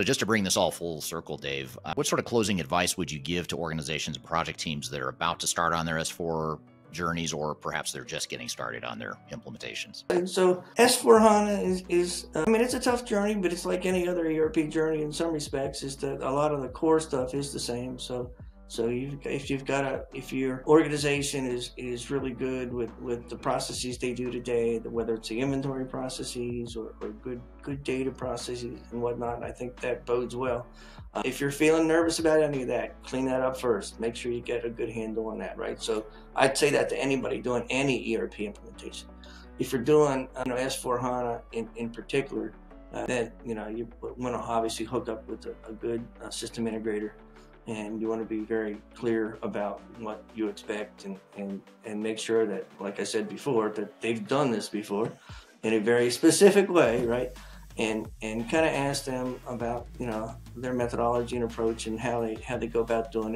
So, just to bring this all full circle, Dave, uh, what sort of closing advice would you give to organizations and project teams that are about to start on their S4 journeys, or perhaps they're just getting started on their implementations? So, S4 HANA is, is uh, I mean, it's a tough journey, but it's like any other ERP journey in some respects, is that a lot of the core stuff is the same. So, so you, if you've got a, if your organization is is really good with with the processes they do today, whether it's the inventory processes or, or good good data processes and whatnot, I think that bodes well. Uh, if you're feeling nervous about any of that, clean that up first. Make sure you get a good handle on that, right? So I'd say that to anybody doing any ERP implementation. If you're doing you know, S4 HANA in, in particular, uh, then you know you want to obviously hook up with a, a good uh, system integrator and you want to be very clear about what you expect and, and, and make sure that, like I said before, that they've done this before in a very specific way, right? And and kind of ask them about you know their methodology and approach and how they how they go about doing it.